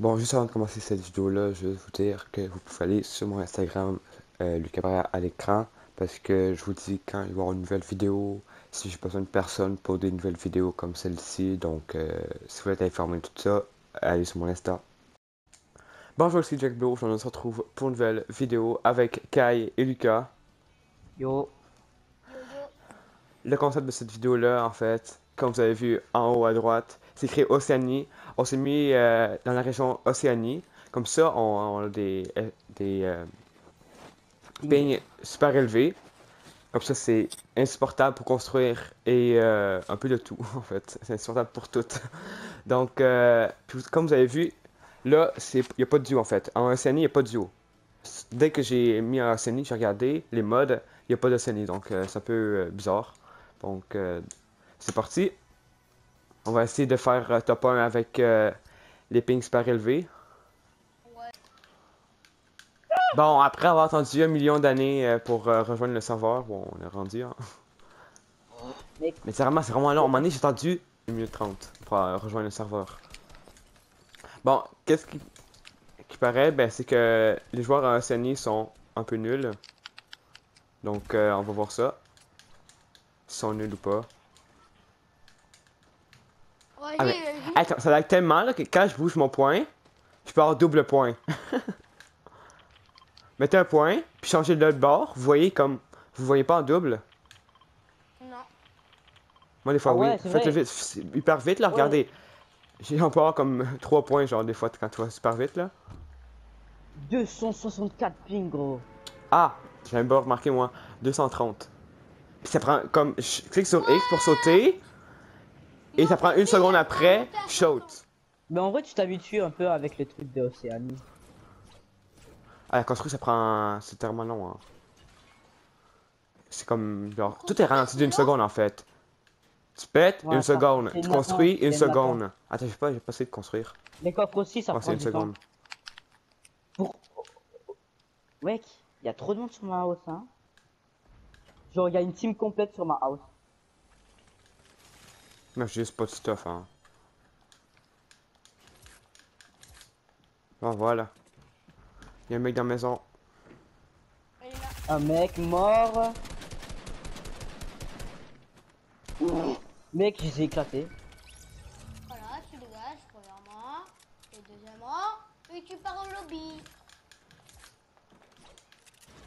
Bon, juste avant de commencer cette vidéo-là, je vais vous dire que vous pouvez aller sur mon Instagram, euh, à l'écran, parce que je vous dis quand il va y avoir une nouvelle vidéo, si j'ai besoin de personnes pour des nouvelles vidéos comme celle-ci, donc euh, si vous voulez être informé de tout ça, allez sur mon Insta. Bonjour, c'est Jack Blow, on se retrouve pour une nouvelle vidéo avec Kai et Lucas. Yo. Le concept de cette vidéo-là, en fait, comme vous avez vu en haut à droite, c'est écrit Océanie. On s'est mis euh, dans la région Océanie. Comme ça, on, a des, euh, des euh, pings super élevés. Comme ça, c'est insupportable pour construire et un peu de tout, en fait. C'est insupportable pour tout. Donc, comme vous avez vu, là, il n'y a pas de duo, en fait. En Océanie, il n'y a pas de duo. Dès que j'ai mis en Océanie, j'ai regardé les modes, il n'y a pas d'Océanie. Donc, c'est un peu bizarre. Donc, c'est parti. On va essayer de faire euh, top 1 avec euh, les pings super élevés. Bon, après avoir attendu un million d'années euh, pour rejoindre le serveur, bon, on est rendu. Hein. Mais c'est vraiment, vraiment long. À un moment j'ai attendu 1 minute 30 pour rejoindre le serveur. Bon, qu'est-ce qui, qui paraît, ben, c'est que les joueurs en Océanie sont un peu nuls. Donc, on va voir ça. Ils sont nuls ou pas. Ah, attends, ça lag tellement là, que quand je bouge mon point, je peux avoir double point. Mettez un point, puis changez de l'autre bord. Vous voyez comme. Vous voyez pas en double? Non. Moi, des fois, ah oui. Faites-le vite. Hyper vite, là, regardez. J'ai encore comme 3 points, genre, des fois, quand tu vas super vite, là. 264 ping, gros. Ah, j'ai même pas remarqué, moi. 230. Puis ça prend comme. Je clique sur X pour sauter. Et ça prend une seconde après, shoot. Mais en vrai, tu t'habitues un peu avec les trucs de Océanie. Ah, la construire, ça prend. C'est tellement long. Hein. C'est comme. Genre, tout est ralenti d'une seconde en fait. Tu pètes, une seconde. Tu construis, une seconde. Attends, je sais pas, j'ai pas essayé de construire. Les coffres aussi, ça prend une seconde. Pour. Mec, il y a trop de monde sur ma house, hein. Genre, il y a une team complète sur ma house. Non, j'ai juste pas de stuff, hein. Bon, voilà. Il y a un mec dans la maison. Un mec mort. Mec, je les ai éclatés. Voilà, tu dégages, premièrement. Et deuxièmement, et tu pars au lobby.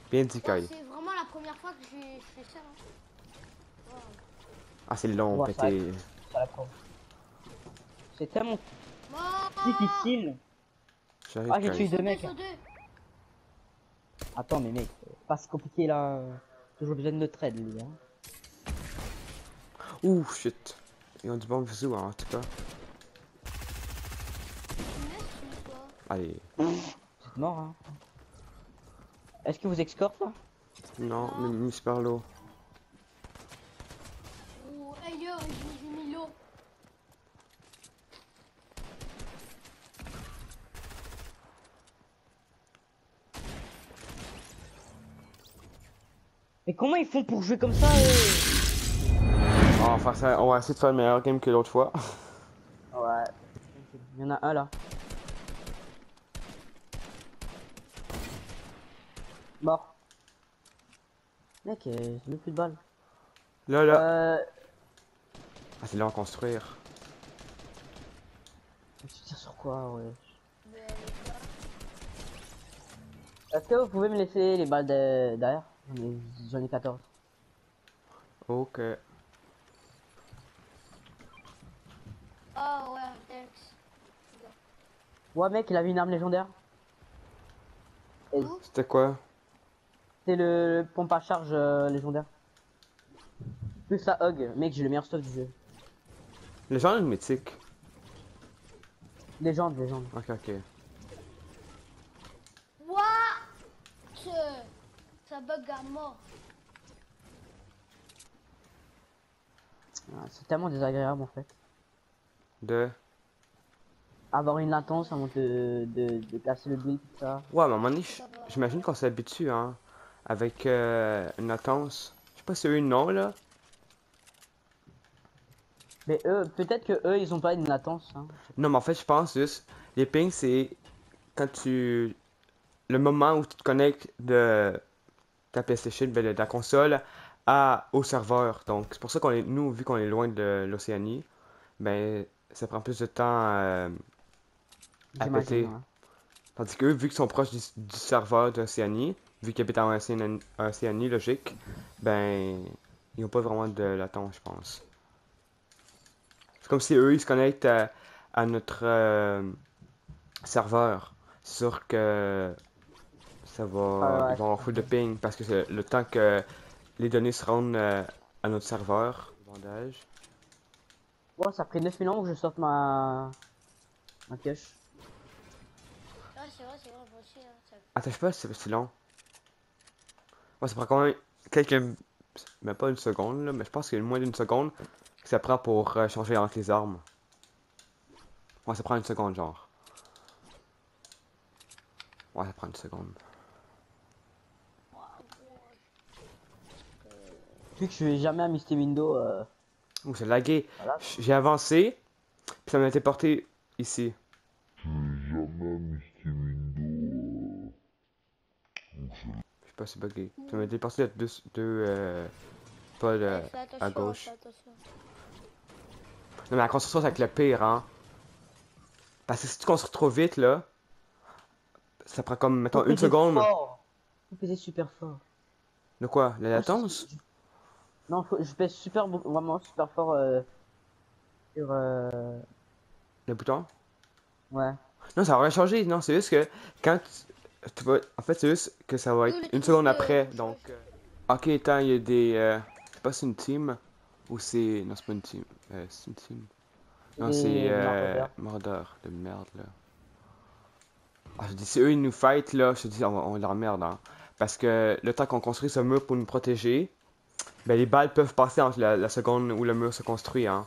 Bien dit, Kai. C'est vraiment la première fois que je fais ça. Hein. Ah, c'est long, pété. C'est tellement difficile. Ah, j'ai tué deux mecs. Attends, mais mec, pas si compliqué là. Toujours besoin de notre aide, lui. Hein. Ouh, shit. Ils ont du bon hein, en tout cas. Allez. C'est mort, hein. Est-ce que vous escorte là? Non, mais Miss Parlo. Mais comment ils font pour jouer comme ça eux? On, va ça, on va essayer de faire le meilleur game que l'autre fois. Ouais. Il y en a un là. Mort. Mec, j'ai même plus de balles. Là, là. Euh... Ah, c'est là à construire. Tu tires sur quoi, ouais Est-ce que vous pouvez me laisser les balles derrière? J'en ai 14. Ok. Oh ouais, Ouais mec, il a une arme légendaire. C'était quoi? C'est le pompe à charge euh, légendaire. Plus la hug, mec, j'ai le meilleur stuff du jeu. Légende ou mythique? Légende, légende. Ok, ok. Ça bug à mort. Ah, c'est tellement désagréable en fait. De? Avoir une latence avant de, de, de casser le build, tout ça. Ouais, mais à un moment donné, j'imagine qu'on s'habitue, hein. Avec euh, une latence. Je sais pas si c'est une nom là. Mais eux, peut-être que eux, ils ont pas une latence. Hein. Non, mais en fait, je pense juste Les pings, c'est quand tu. Le moment où tu te connectes de ta PlayStation, ben, de ta console, à, au serveur. Donc, c'est pour ça qu'on est, nous, vu qu'on est loin de l'Océanie, ben, ça prend plus de temps euh, à péter. Tandis qu'eux, vu qu'ils sont proches du, serveur d'Océanie, vu qu'ils habitent en Océanie, logique, ben, ils n'ont pas vraiment de latence, je pense. C'est comme si eux, ils se connectent à, notre euh, serveur. C'est sûr que ça va, ils vont avoir full de ping parce que le temps que les données se rendent euh, à notre serveur, bandage. Ouais, ça a pris 9 ans que je sorte ma, ma pioche. Ah, c'est vrai, c'est vrai, moi aussi. Hein, Attends, je sais pas si c'est long. Ouais, ça prend quand même quelques. Mais pas une seconde, là, mais je pense qu'il y a moins d'une seconde que ça prend pour euh, changer entre les armes. Ouais, ça prend une seconde, genre. Ouais, ça prend une seconde. Vu que je suis jamais à Misty Window. Euh... Ouh, c'est lagué. J'ai avancé, puis ça m'a été porté ici. jamais à Misty Window. Je sais pas, c'est bugué. Ça m'a été porté deux, deux euh, pas euh, à gauche. Non, mais la construction, c'est avec le pire, hein. Parce que si tu construis trop vite, là, ça prend comme, mettons, une seconde. Vous pesez super fort. De quoi? La latence? Non, je pèse super, vraiment super fort euh, sur. Euh... Le bouton? Ouais. Non, ça va rien changer. Non, c'est juste que quand tu, vas. En fait, c'est juste que ça va être une seconde après. Donc. Euh, ok, attends, il y a des. Euh... C'est pas c'est une team Ou c'est. Non, c'est pas une team. Euh, c'est une team. Non, c'est. Euh... Mordeur de merde, là. Ah, je dis, si eux ils nous fight, là, je te dis, on, on leur merde, hein. Parce que le temps qu'on construit ce mur pour nous protéger, ben, les balles peuvent passer entre la, seconde où le mur se construit, hein.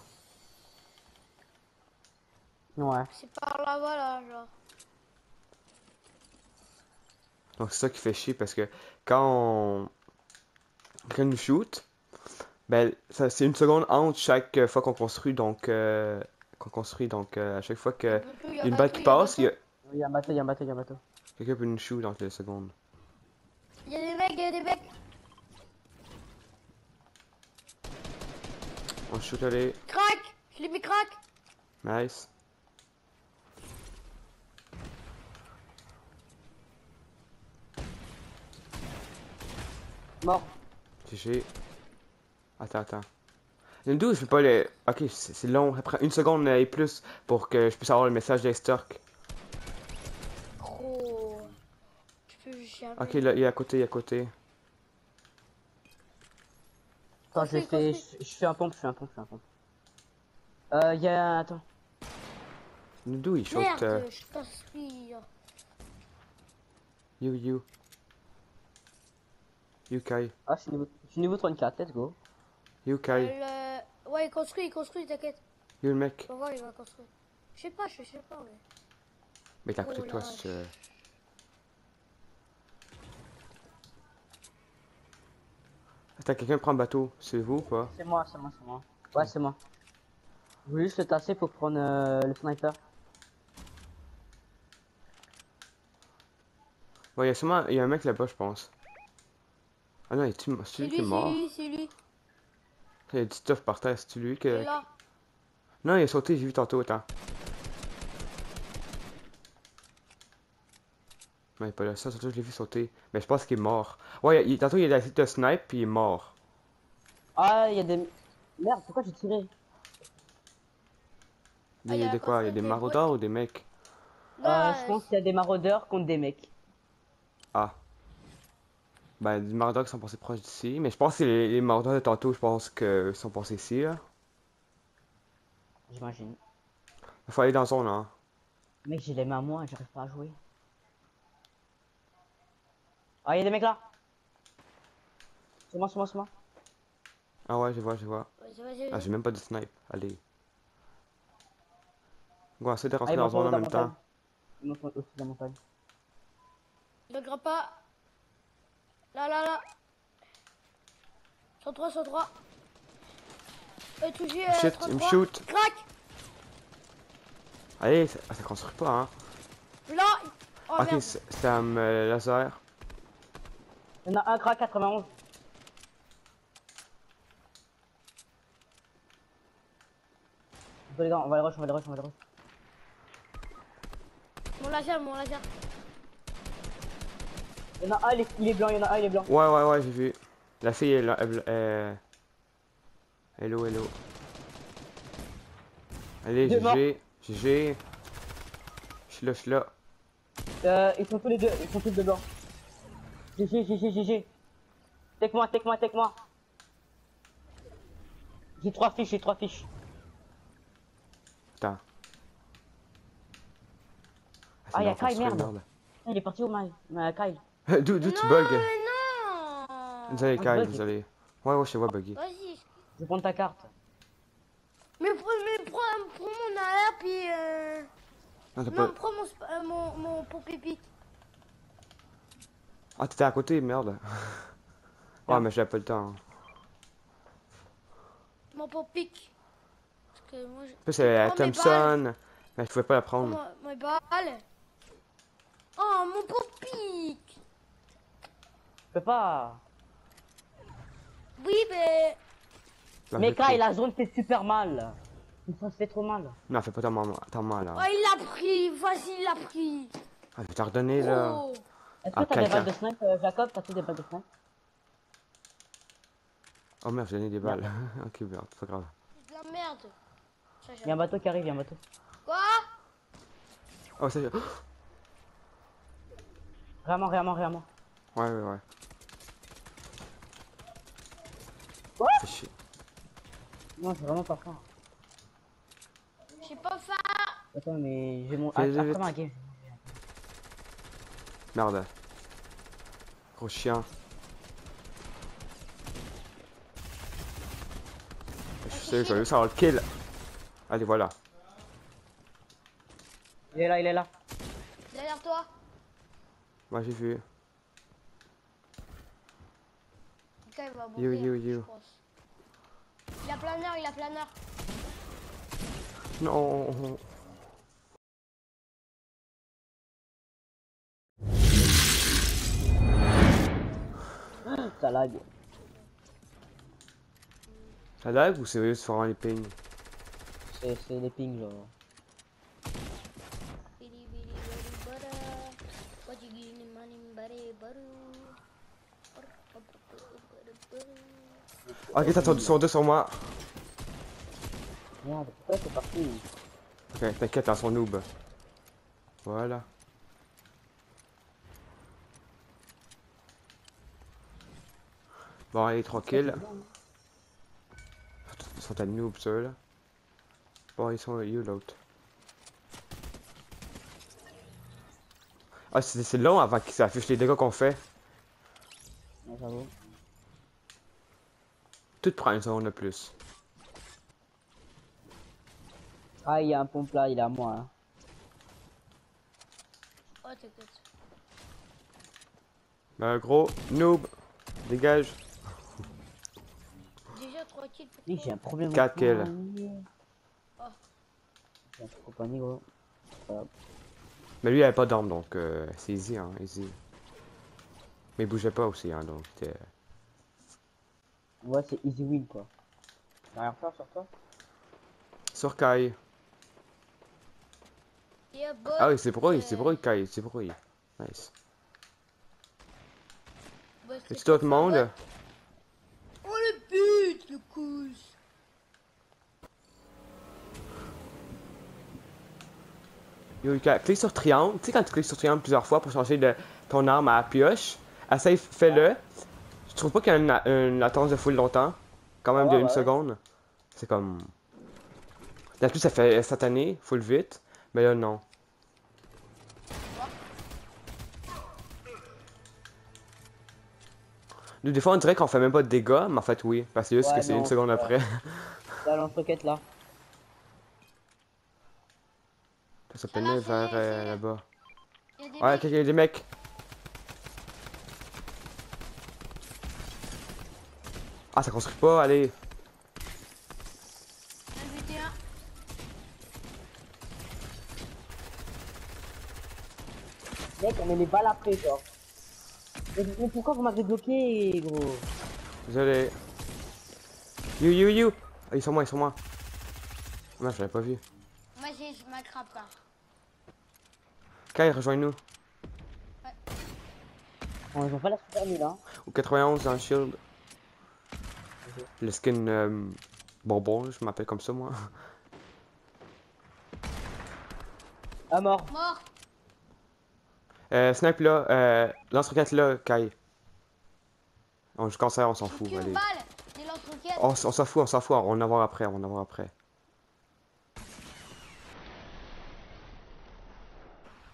Ouais. C'est par là-bas, là, genre. Donc c'est ça qui fait chier parce que quand on... Quand on nous shoot, ben c'est une seconde entre chaque fois qu'on construit, donc... Euh, qu'on construit, donc euh, à chaque fois que y a une balle qui passe, il y a... Il y a un bateau, il y a un bateau, il y a un bateau. Quelqu'un peut nous shoot entre les secondes. Il y a des mecs, il y a des mecs On shoot allez. Crac Je l'ai mis crack Nice. Mort. GG. Attends, attends. Le 12, je peux pas les. Ok, c'est long. Après une seconde et plus pour que je puisse avoir le message d'Extork. Oh. Tu peux jamais. Ok, là, il est à côté, il est à côté. Attends, je fais, je, fais un pompe, je fais un pompe, je fais un pompe. Euh, y a, attends. D'où il Merde, euh... je t'inspire. You, you. You, Kai. Ah, je suis niveau, je suis niveau 34, let's go. You, Kai. Euh, ouais, il construit, il construit, t'inquiète. You, le mec. On va voir, il va construire. Je sais pas, je sais pas, mais... Mais t'es à côté de toi, si tu Attends, quelqu'un prend le bateau, c'est vous ou pas C'est moi, c'est moi, c'est moi. Ouais, c'est moi. Je voulais juste le tasser pour prendre euh, le sniper. Ouais, il y a sûrement. Il y a un mec là-bas, je pense. Ah non, il est, c'est lui qui est mort? C'est lui, c'est lui. Il y a du stuff par terre, c'est lui que. Là. Non, il a sauté, j'ai vu tantôt, attends. Mais pas là, ça, surtout je l'ai vu sauter. Mais je pense qu'il est mort. Ouais, il, tantôt il a essayé de snipe puis il est mort. Ah, il y a des. Merde, pourquoi j'ai tiré? Il y a, des quoi? Il y a des maraudeurs ou des mecs? Euh, Je pense qu'il y a des maraudeurs contre des mecs. Ah. Ben, des maraudeurs qui sont passés proches d'ici. Mais je pense que les, les maraudeurs de tantôt, je pense qu'ils sont passés ici, là. J'imagine. Il faut aller dans zone, hein. Mec, j'ai les mains à moi, j'arrive pas à jouer. Ah, y'a des mecs là C'est moi, c'est moi, c'est moi. Ah ouais, je vois, je vois. Ah, j'ai même pas de snipe. Allez. Go, essaie de rentrer ah, dans la zone en même temps. Il monte aussi dans la montagne. Ne grimpe pas. Là, là, là. Sur 3, sur 3. Euh, touché, euh, Shit, il me shoot. Crac Allez, ça, ça construit pas, hein. Oh Ok, merde. c'est c'est un euh, laser. Il y en a un crack 91. Bon, les gars, on va les rush, on va les rush, on va les rush. Mon laser, mon laser. Il y en a un, il est, il est blanc, il y en a un, il est blanc. Ouais, ouais, ouais, j'ai vu. La fille est là. Elle, euh... Hello, hello. Allez. GG. GG. Je suis là, je suis là. Euh, ils sont tous les deux, ils sont tous deux blancs. GG, GG, GG. Take moi, take moi, take moi. J'ai trois fiches, j'ai trois fiches. C'est Ah, y a l'enfant, Kai, c'est quoi, merde. Il est parti où, Mal euh, Kyle. D'où d'où tu mais non. Désolé, Ah, Kai, bug. désolé. Ouais, ouais, je vois buggy. Vas-y. Je vais prendre ta carte. Mais, prends- mais prends, prends mon alerte puis euh... Non, Non, pas... prends mon, euh, mon, mon pic. Ah, t'étais à côté, merde. Ouais, mais j'avais pas le temps. Mon pompé pic. Parce que moi, je... En plus, c'est la Thompson. Mais je pouvais pas la prendre. mon, mes balles. Oh, mon pompé pic. Je peux pas. Oui, mais... Non, Mais. Kyle, la zone fait super mal. Ça se fait trop mal. Non, fais pas tant mal, tant mal, Oh, il l'a pris. Vas-y, il l'a pris. Ah, je vais te redonner, là. Oh. Est-ce que Ah, t'as des balles de snipe, euh, Jacob? T'as-tu des balles de snipe Oh merde, j'ai donné des balles. ok, merde, c'est pas grave. C'est de la merde. Ça, Il y a un bateau qui arrive, il y a un bateau. Quoi? Oh, c'est... Vraiment, vraiment, vraiment. Ouais, ouais, ouais. Quoi? Chier. Non, c'est vraiment pas fort. J'ai pas faim. Attends, mais j'ai mon. Ah, après ma game. Merde. Gros chien. Je je vais juste avoir le kill. Allez, voilà. Il est là, il est là. Derrière toi. Moi, j'ai vu. Ok, il va You, mourir, you, you. pense. Il a planeur, il a planeur. Non. Ça lag. Ça lag ou c'est juste vraiment les pings? C'est des pings, genre. Ok, t'as ton son deux sur moi. Merde, pourquoi c'est parti? Ok, t'inquiète, t'as son noob. Voilà. Bon, allez, trois kills. Ils sont à noob, ceux là. Bon, ils sont you l'autre. Ah, c'est long avant qu'ils s'affichent les dégâts qu'on fait. J'avoue. Tout prend une seconde de plus. Ah, il y a un pompe là, il est à moi. Hein. Oh, t'inquiète. Ben, gros, noob. Dégage. Déjà 3 kills pour Oui, j'ai un problème. Kills. moi. Oh. J'ai un trop panique, gros. Mais lui, il avait pas d'arme, donc euh, c'est easy, hein, easy. Mais il bougeait pas aussi, hein, donc c'était... Ouais, c'est easy win quoi. T'as rien à faire sur toi Sur Kai. Yeah. Ah oui, c'est pour lui, c'est pour lui, Kai, c'est pour lui. Nice. Y'a-tu c'est d'autres pas monde? Yo, Kai, clique sur triangle. Tu sais quand tu cliques sur triangle plusieurs fois pour changer de ton arme à pioche, essaye, fais-le. Je trouve pas qu'il y a une, une latence de full longtemps. Quand même Ouais, de une ouais. seconde. C'est comme... D'habitude ça fait satané, full vite. Mais là non. Des fois on dirait qu'on fait même pas de dégâts, mais en fait oui. Parce que c'est juste Ouais, que c'est une seconde après. Là, lance-roquette là. Ça peut aller vers euh, là-bas. Ouais, il y a des mecs. Ah, ça construit pas, allez. Mec, on met les balles après, genre. Mais, mais pourquoi vous m'avez bloqué, gros? Désolé. You, you, you. Ah, ils sont moi, ils sont moi. Moi, je l'avais pas vu. Moi, j'ai je m'attrape pas. Kai, rejoins-nous. Bon, ils ont pas la super nulle, hein. Au 91 dans le shield. Le skin euh, bonbon, je m'appelle comme ça moi. À mort. Mort. Euh, snipe là, euh, lance-roquette là, Kai. On joue cancer, on s'en fout, allez. On, on s'en fout, on s'en fout, on va en avoir après, on va en avoir après.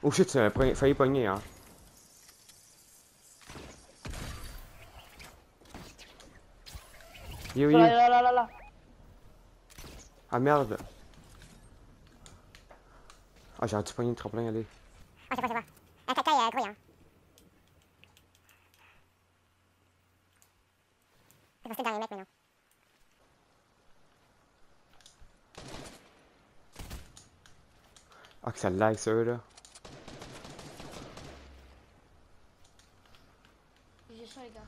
Oh shit, ça a failli pogner, hein. Yo, yo. Là, là, là, là, là. Ah merde. Ah, j'ai dû pogner le tremplin, allez. Ah, Un caca, hein. C'est le dernier mec maintenant. Ah, que ça lag, ça, là. J'ai ça, les gars.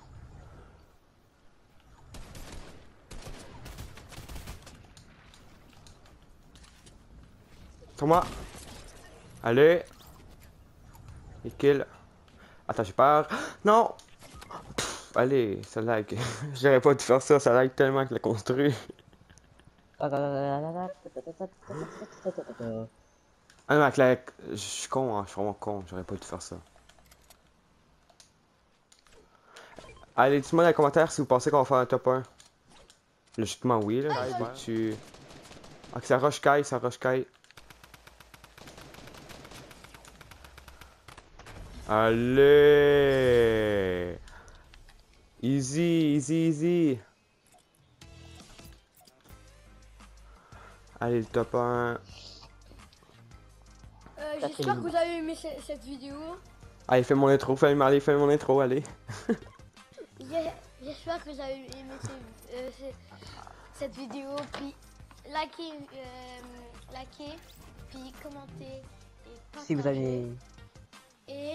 Sur moi. Allez. Et kill. Attends, j'ai peur. Non! Pff, allez, ça lag. J'aurais pas dû faire ça, ça lag tellement que le construit. Ah non, avec la... Je suis con, hein, je suis vraiment con, j'aurais pas dû faire ça. Allez, dites-moi dans les commentaires si vous pensez qu'on va faire un top 1. Logiquement, oui, là. Tu... Ok, ça rush Kai, ça rush Kai. Allez! Easy, easy, easy. Allez, le top 1. Euh, J'espère que vous avez aimé ce- cette vidéo. Allez, fais mon intro, fais, allez, fais mon intro, allez. J'espère que vous avez aimé ce- euh, cette vidéo. Puis likez, euh, likez, puis commentez et partagez. Si vous avez... Et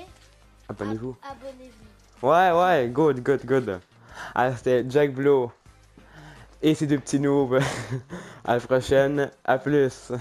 Abonnez-vous. ab- abonnez-vous. Ouais, ouais, good, good, good. Ah, c'était Jack Blow. Et ces deux petits noobs. à la prochaine. À plus.